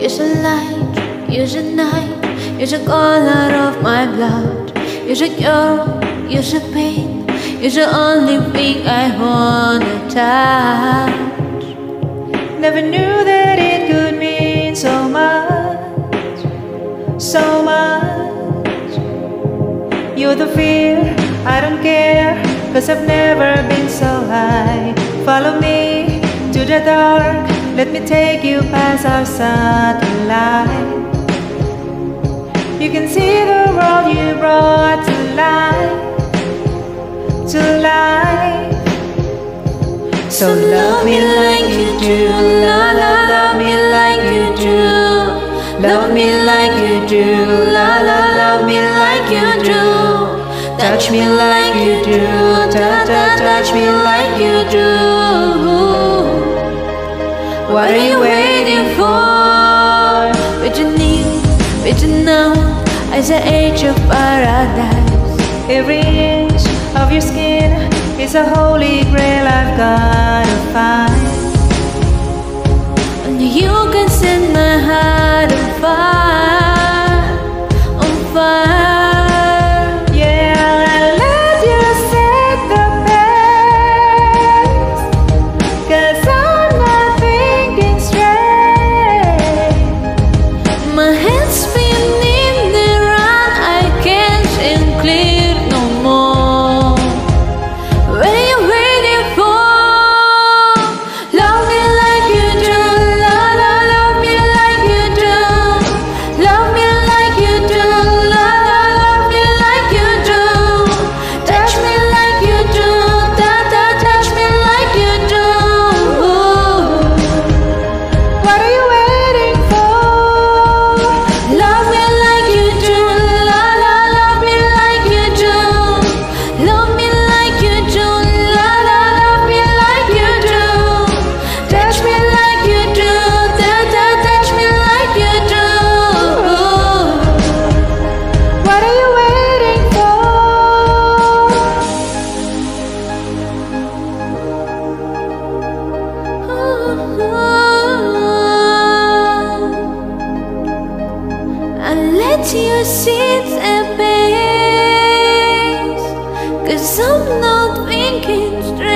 You're the light, you're the night, you're the color of my blood. You're the cure, you're the pain, you're the only thing I wanna touch. Never knew that it could mean so much, so much. You're the fear, I don't care, cause I've never been so high. Follow me to the dark, let me take you past our satellite. You can see the world you brought to life, to life. So love me like you do, la la love me like you do, love me like you do, la la love me like you do, touch me like you do, ta touch me like you do. What are you waiting for? Your now, as the age of paradise. Every inch of your skin is a holy grail I've gotta find. Only you can set my heart let you sit a pace Cause I'm not thinking straight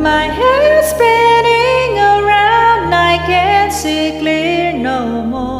My head's spinning around, I can't see clear no more.